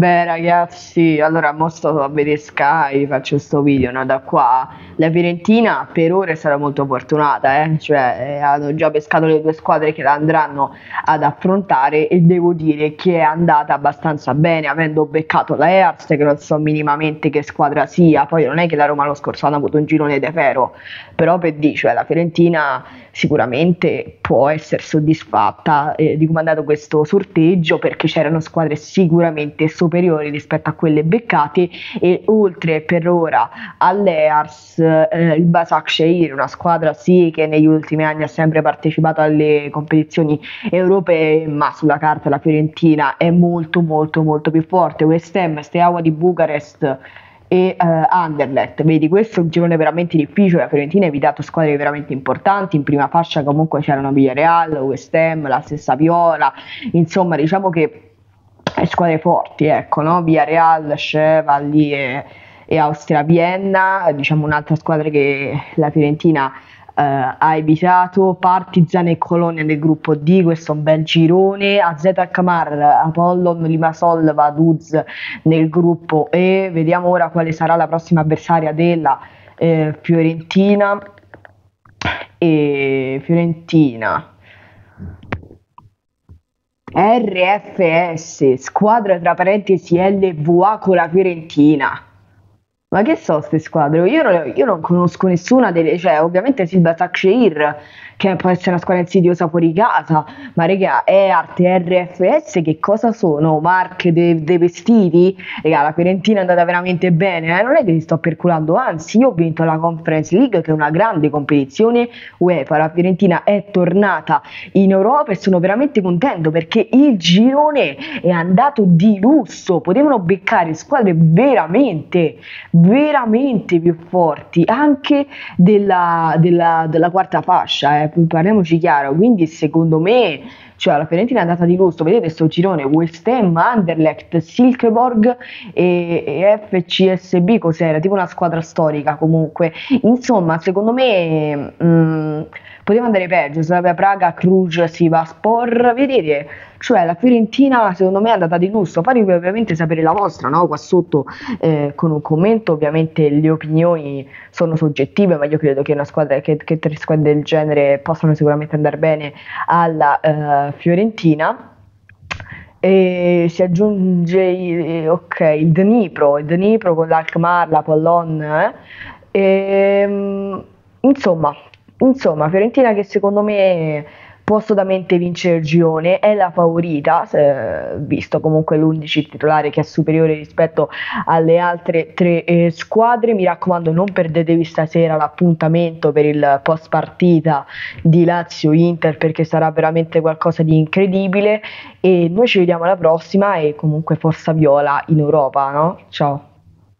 Beh, ragazzi, allora mo sto a vedere Sky, faccio sto video, no? Da qua la Fiorentina per ora è stata molto fortunata, eh? Cioè, eh, hanno già pescato le due squadre che la andranno ad affrontare e devo dire che è andata abbastanza bene, avendo beccato la Earth, che non so minimamente che squadra sia, poi non è che la Roma lo scorso anno ha avuto un girone de ferro, però per dire, cioè, la Fiorentina sicuramente può essere soddisfatta eh, di come è andato questo sorteggio perché c'erano squadre sicuramente superiori rispetto a quelle beccate e oltre per ora all'Ears eh, il Basak Sheir, una squadra sì che negli ultimi anni ha sempre partecipato alle competizioni europee ma sulla carta la Fiorentina è molto molto molto più forte West Ham, Steaua di Bucarest e uh, Anderlecht. Vedi, questo è un girone veramente difficile. La Fiorentina ha evitato squadre veramente importanti. In prima fascia comunque c'erano Villarreal, West Ham, la stessa Viola. Insomma, diciamo che squadre forti, ecco, no? Villarreal, Chevalier e, e Austria Vienna, diciamo un'altra squadra che la Fiorentina Uh, ha evitato. Partizan e Colonia nel gruppo D, questo è un bel girone, AZ Alkmaar, Apollon, Limasol, Vaduz nel gruppo E, vediamo ora quale sarà la prossima avversaria della eh, Fiorentina. E Fiorentina RFS, squadra tra parentesi LVA con la Fiorentina ma che so queste squadre? Io non, io non conosco nessuna delle, cioè ovviamente Silva Takshir che può essere una squadra insidiosa fuori casa, ma raga, EART e RFS che cosa sono? Marche dei de vestiti? Raga, la Fiorentina è andata veramente bene, eh? non è che ti sto perculando, anzi io ho vinto la Conference League che è una grande competizione UEFA, la Fiorentina è tornata in Europa e sono veramente contento perché il girone è andato di lusso, potevano beccare squadre veramente, veramente più forti, anche della, della, della quarta fascia. Eh parliamoci chiaro, quindi secondo me cioè la Fiorentina è andata di lusso, vedete questo girone West Ham, Anderlecht, Silkeborg e, e, FCSB cos'era? Tipo una squadra storica comunque, insomma secondo me mh, mm, poteva andare peggio, Slavia Praga, Cluj, Sivaspor, vedete? Cioè la Fiorentina secondo me è andata di lusso, fatemi ovviamente sapere la vostra, no? Qua sotto eh, con un commento, ovviamente le opinioni sono soggettive, ma io credo che squadra, che, che tre squadre del genere possano sicuramente andare bene alla eh, Fiorentina e si aggiunge eh, ok il Dnipro il Dnipro con l'Alkmaar la Pollon eh? e, ehm, insomma insomma Fiorentina che secondo me può assolutamente vincere il girone, è la favorita, eh, visto comunque l'11 titolare che è superiore rispetto alle altre tre eh, squadre. Mi raccomando, non perdetevi stasera l'appuntamento per il post partita di Lazio-Inter perché sarà veramente qualcosa di incredibile. E noi ci vediamo alla prossima e comunque forza viola in Europa, no? Ciao.